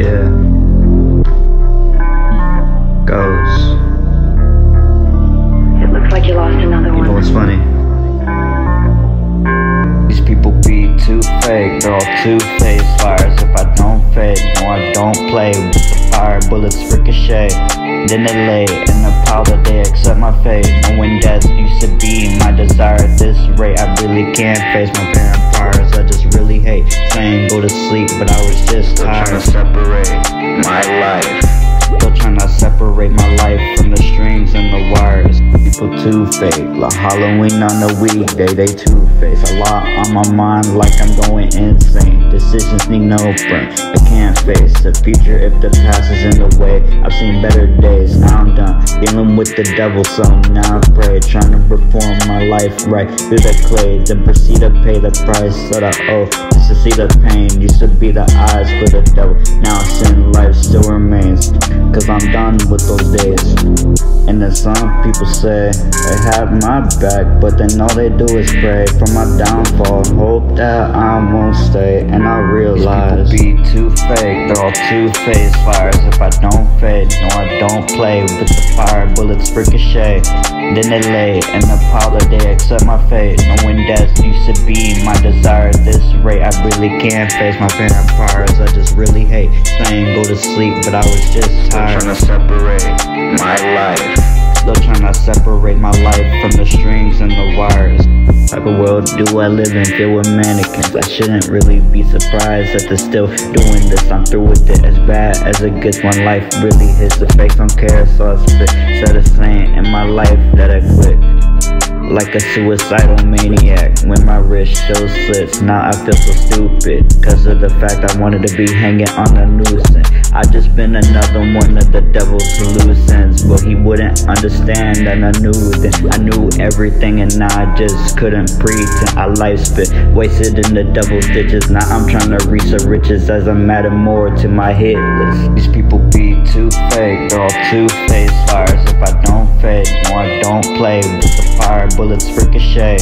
Yeah. Goes. It looks like you lost another one. You know what's funny? These people be too fake, they're all two-faced liars. If I don't fake, no I don't play. With the fire bullets ricochet, then they lay in a pile that they accept my fate. And when death used to be my desire. At this rate, I really can't face my vampires go to sleep, but I was just tired Trying to separate my life. Still trying to separate my life from the strings and the wires. People too fake, like Halloween on a weekday, they two faced. A lot on my mind, like I'm going insane. Decisions need no brain, I can't face the future if the past is in the way. I've seen better days, now I'm done dealing with the devil, so now I pray. Trying to reform my life right through the clay, then proceed to pay the price that I owe. To see the pain, used to be the eyes for the devil. Now sin life still remains. Cause I'm done with those days. And then some people say they have my back, but then all they do is pray for my downfall. Hope that I won't stay, and I realize These people be too fake, they're all two-faced liars. If I don't fade, no I don't play with the fire, bullets ricochet. Then they lay in the powder, they accept my fate. Knowing death used to be my desire. This really can't face my vampires. I just really hate saying go to sleep, but I was just tired. Trying to separate my life. Still trying to separate my life from the strings and the wires. Type of world do I live in filled with mannequins? I shouldn't really be surprised that they're still doing this. I'm through with it as bad as it gets when life really hits the face. Don't care, so I spit. Said a saying in my life that I quit. Like a suicidal maniac when my wrist shows slits. Now I feel so stupid because of the fact I wanted to be hanging on a noose. I just been another one of the devil's ends. But he wouldn't understand, and I knew that I knew everything, and I just couldn't pretend. I life spit wasted in the devil's ditches. Now I'm trying to reach the riches as I'm adding more to my hit list. These people be too fake, all two faced liars. If I don't I don't play with the fire, bullets ricochet.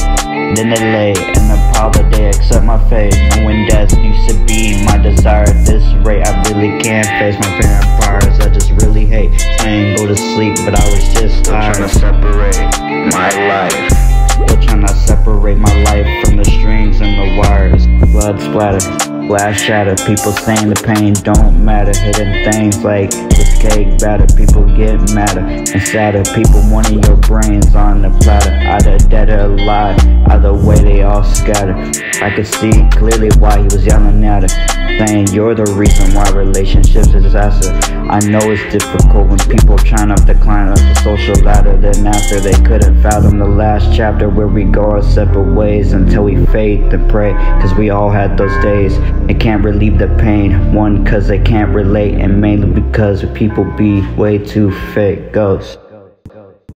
Then they lay in the powder, they accept my fate. When death used to be my desire. At this rate, I really can't face my vampires. I just really hate saying go to sleep, but I was just Trying tired. to separate my life. Still trying to separate my life from the strings and the wires. Blood splatter, glass shatter. People saying the pain don't matter. Hidden things like this cake batter. People get madder and sadder. People wanting your brains on the platter. Either dead or alive. Either way, they all scatter. I could see clearly why he was yelling at her, saying you're the reason why relationships are disaster. I know it's difficult when people trying the climb up the social ladder. Then after they couldn't fathom the last chapter where we go our separate ways until we fade and pray. Cause we all had those days and can't relieve the pain. One, cause they can't relate, and mainly because people be way too fake ghosts.